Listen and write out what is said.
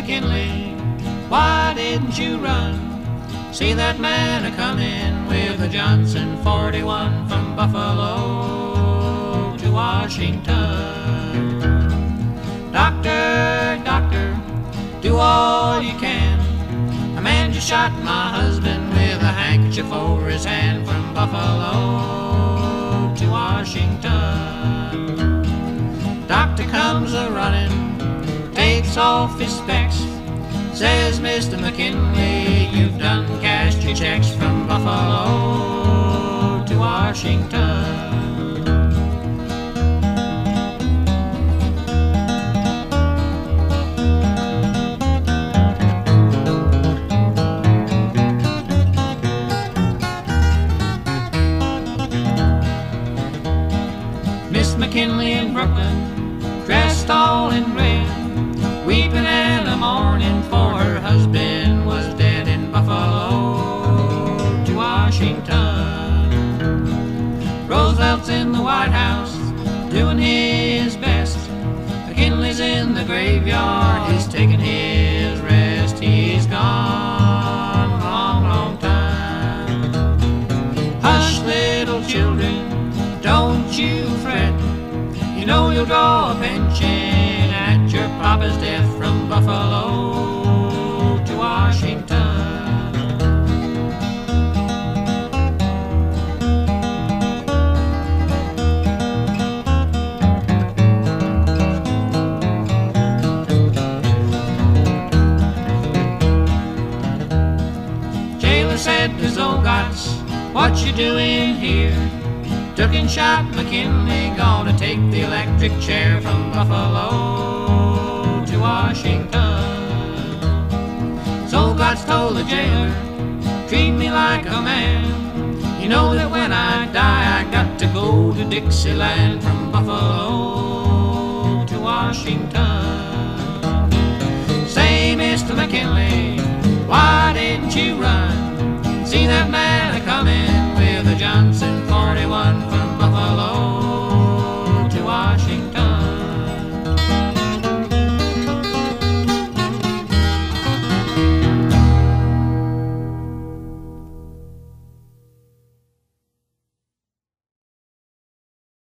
McKinley, why didn't you run? See that man a comin' with a Johnson 41 from Buffalo to Washington. Doctor, doctor, do all you can. A man just shot my husband with a handkerchief over his hand from Buffalo to Washington. Doctor comes a running, takes off his specs, says, Mr. McKinley, you've done cashed your checks from Buffalo to Washington. Miss McKinley in Brooklyn, dressed all in red, weeping and a mourning for her husband was dead in Buffalo to Washington. Roosevelt's in the White House, doing his best. McKinley's in the graveyard, he's taking his rest. He's gone long, long time. Hush, little children, don't you fret. You know you'll draw a pension What you doing here? Took and shot McKinley, gonna take the electric chair from Buffalo to Washington. Zolgatz told the jailer, treat me like a man. You know that when I die, I got to go to Dixieland from Buffalo to Washington.